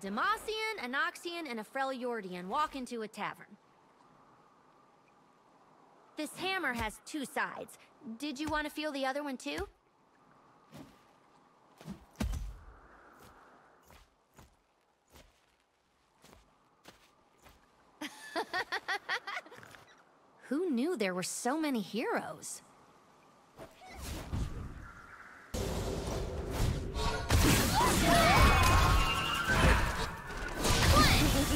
Demacian, a Noxian, and a Freljordian walk into a tavern. This hammer has two sides. Did you want to feel the other one too? Who knew there were so many heroes?